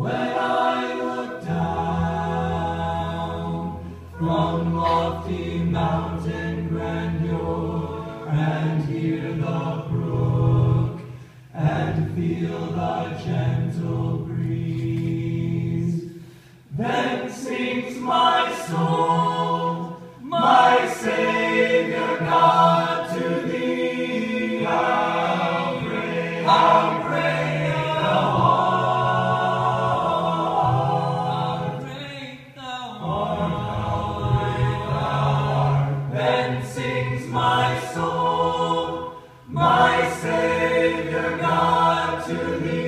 When I look down from lofty mountain grandeur and hear the brook and feel the gentle breeze, then sings my soul. and sings my soul, my Savior God to thee.